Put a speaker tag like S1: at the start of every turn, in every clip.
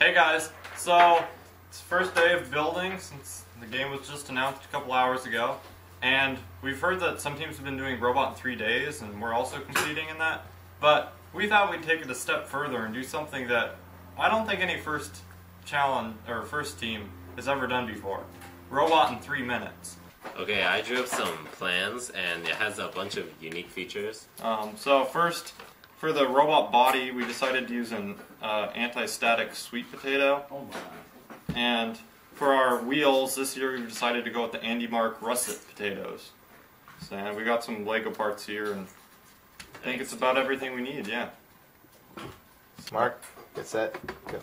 S1: Hey guys, so it's first day of building since the game was just announced a couple hours ago, and we've heard that some teams have been doing robot in three days, and we're also competing in that. But we thought we'd take it a step further and do something that I don't think any first challenge or first team has ever done before: robot in three minutes.
S2: Okay, I drew up some plans, and it has a bunch of unique features.
S1: Um, so first, for the robot body, we decided to use an uh, anti-static sweet potato.
S3: Oh my.
S1: And for our wheels, this year we decided to go with the AndyMark russet potatoes. So and we got some Lego parts here, and I think it's about everything we need. Yeah.
S4: Mark, get set, go.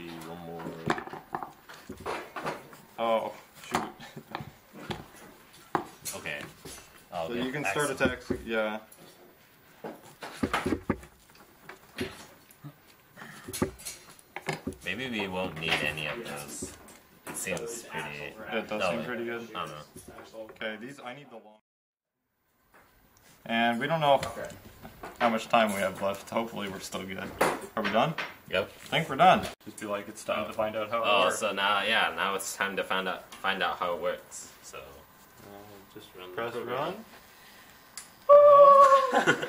S2: Three, one more.
S1: Oh shoot.
S2: Okay. Oh,
S1: So you can start
S2: Excellent.
S1: attacks. Yeah.
S2: Maybe we won't need any of those. It seems pretty.
S1: That does
S2: No,
S1: seem pretty good.
S2: I don't know.
S1: Okay, these I need the long. And we don't know if, how much time we have left. Hopefully, we're still good. Are we done?
S2: Yep.
S1: I think we're done. Just be like, it's time to find out how it
S2: Oh,
S1: works.
S2: so now, yeah, now it's time to find out find out how it works. So, just run.
S1: Press
S2: program.
S1: run.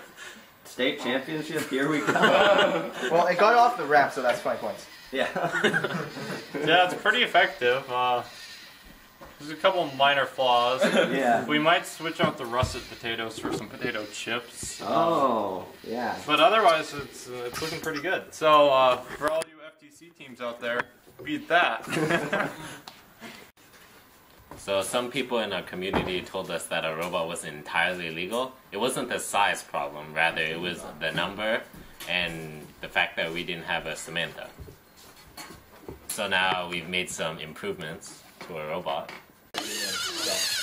S3: State championship, here we go.
S4: Well, it got off the ramp, so that's five points.
S3: yeah.
S1: Yeah, it's pretty effective. Uh, there's a couple minor flaws.
S3: yeah.
S1: We might switch out the russet potatoes for some potato chips.
S3: Oh, yeah.
S1: But otherwise, it's uh, it's looking pretty good. So uh, for all you FTC teams out there, beat that.
S2: So some people in our community told us that a robot wasn't entirely legal. It wasn't the size problem, rather it was the number and the fact that we didn't have a Samantha. So now we've made some improvements to our robot. Yeah.